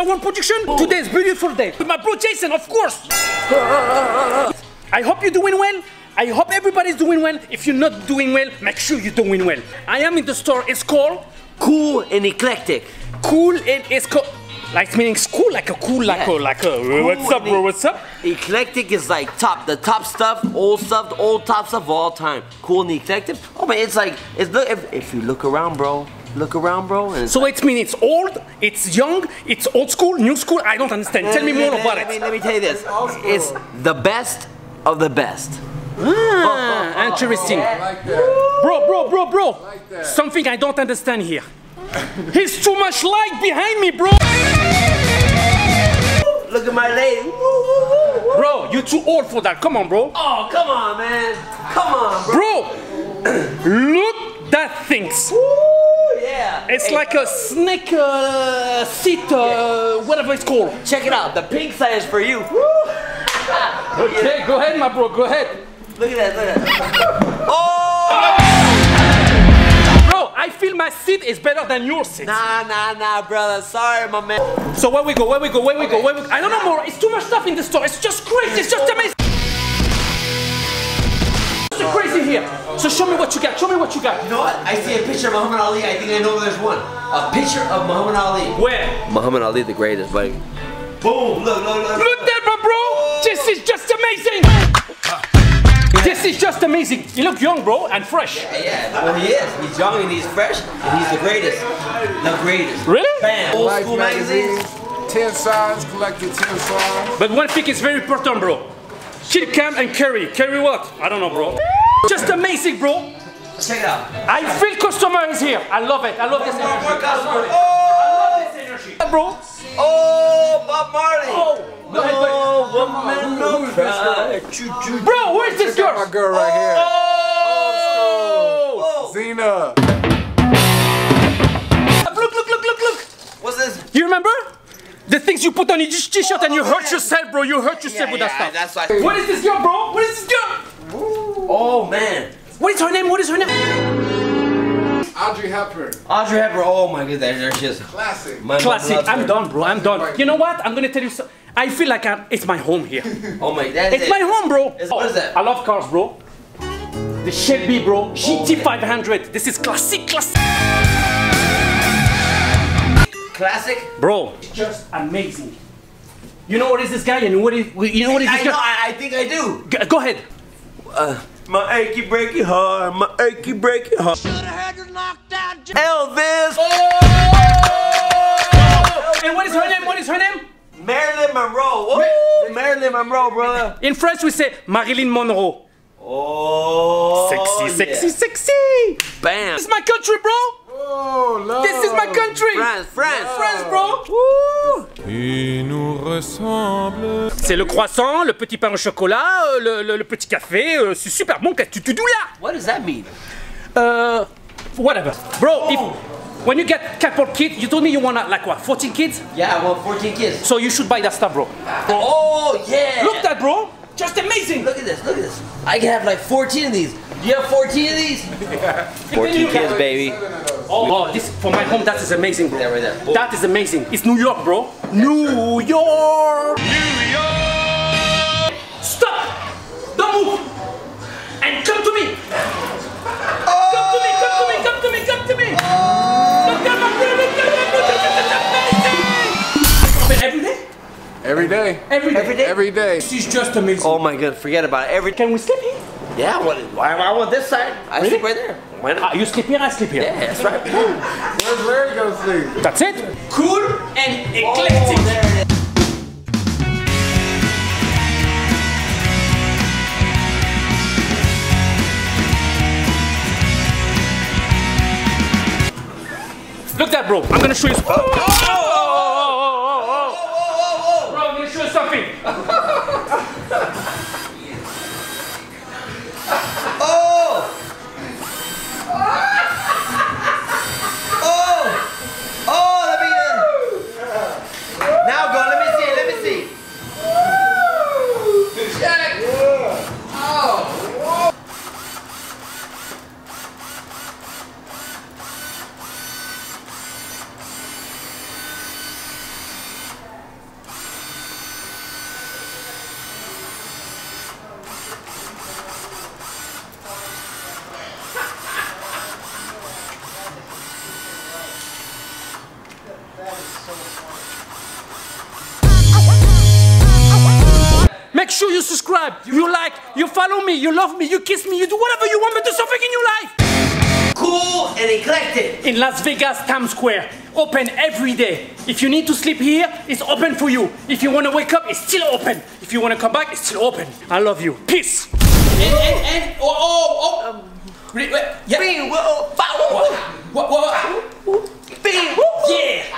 On production oh. today's beautiful day. With my bro Jason, of course. I hope you're doing well. I hope everybody's doing well. If you're not doing well, make sure you're doing well. I am in the store. It's called Cool and eclectic. Cool and it's called like meaning school, like a cool, like a like a uh, what's up, bro? What's up? Eclectic is like top, the top stuff, old stuff, the old top stuff of all time. Cool and eclectic. Oh man, it's like it's look if, if you look around, bro. Look around, bro. And it's So it means it's old, it's young, it's old school, new school. I don't understand. Tell me more about let me, it. let me tell you this. It's the best of the best. Ah, interesting. Like that. Bro, bro, bro, bro. Like. Something I don't understand here. He's too much light behind me, bro. Look at my lady. Bro, you're too old for that. Come on, bro. Oh, come on, man. Come on, bro. Bro, look that things. Ooh, yeah. It's Hey, like a snake uh, seat, uh, whatever it's called. Check it out. The pink side is for you. Okay, go ahead, my bro. Go ahead. Look at that. Look at that. Oh! Bro, I feel my seat is better than your seat. Nah, nah, nah, brother. Sorry, my man. So where we go? Where we go? Where we go? Where we go? I don't know more. It's too much stuff in the store. It's just crazy. It's just amazing. It's crazy here. So show me what you got. Show me what you got. You know what? I see a picture of Muhammad Ali. I think I know there's one. A picture of Muhammad Ali. Where? Muhammad Ali, the greatest, buddy. Boom! Look, look, look. Look there, my bro. This is just amazing. This is just amazing. You look young, bro, and fresh. Yeah, well, he is. He's young and he's fresh, and he's the greatest. The greatest. Really? Bam! Old Life school magazine. magazines. 10 songs, collected 10 songs. But one thing is very important, bro. Kill Cam and Kerry. Kerry what? I don't know, bro. Just amazing, bro. Check it out. I feel customer is here. I love it. I love this More, more energy. customer. I Oh! love this oh! energy. Bro. Oh, Bob Marley. Oh, go ahead, go ahead. No woman, no oh, cry. Choo, choo. Bro, where's this girl? My girl right here. Oh! Oh, Zena. The things you put on your t-shirt and you hurt oh, yourself, bro. You hurt yourself Yeah, with yeah, that stuff. that's why. What is this girl, bro? What is this girl? Oh man, What is her name? What is her name? Audrey Hepburn. Audrey Hepburn. Oh my goodness, there, there she is. Classic. My Classic. I'm her. done, bro. I'm done. You know what? I'm gonna tell you something. I feel like I'm, it's my home here. Oh my, that is It's it. my home, bro. It's- what is that? I love cars, bro. The Shelby, bro. GT500. This is classic, classic. Classic. Bro, it's just amazing. You know what is this guy? And what is, you know what is I this know. guy? I, I think I do. G- Go ahead. Uh, my achy breaky heart, my achy breaky heart. Should have had you knocked out. Elvis. Oh! And what is her name? What is her name? Marilyn Monroe. Woo! Marilyn Monroe, brother. In French, we say Marilyn Monroe. Oh. Sexy, sexy, yeah. sexy. Bam. This is my country, bro. Oh, love. This is my country. France, France. France, bro. Il nous ressemble. C'est le croissant, le petit pain au chocolat, euh, le, le- le petit café. euh, c'est super bon. Qu'est-ce que tu dis là? What does that mean? Uh, whatever. Bro, if, when you get couple kids, you told me you want like what, 14 kids? Yeah, I want 14 kids. So you should buy that stuff, bro. Oh, yeah. Look that, bro. Just amazing. Look at this, look at this. I can have like 14 of these. Do you have 14 of these? 14 kids, baby. Oh, oh, this for my home. That is amazing, bro. There, right there. Boom. That is amazing. It's New York, bro. New York. New York. Stop. Don't move. And come to me. Come to me. Come to me. Come to me. Come to me. Look at my friend. Look at my friend. This amazing. Every day. Every day. Every day. Every day? Every day. This just amazing. Oh my god, forget about it. Every Can we sleep here? Yeah, I want, why I want this side. I sleep right there. Why not? Ah, you sleep here. I sleep here. Yeah, that's right. Where's Larry gonna sleep? That's it. Cool and Oh, eclectic. there it is. Look that, bro. I'm gonna show you. Oh, oh, oh, oh, oh, oh. Bro, I'm gonna show you something. Oh! Make sure you subscribe, you like, you follow me, you love me, you kiss me, you do whatever you want me to something in your life. Cool and eclectic. In Las Vegas, Times Square. Open every day. If you need to sleep here, it's open for you. If you want to wake up, it's still open. If you want to come back, it's still open. I love you. Peace. And, and, and, oh, oh, oh. Um, Wait, wait, yeah. Bing, whoa, whoa, whoa, whoa, whoa, whoa, whoa. whoa. whoa, whoa. yeah.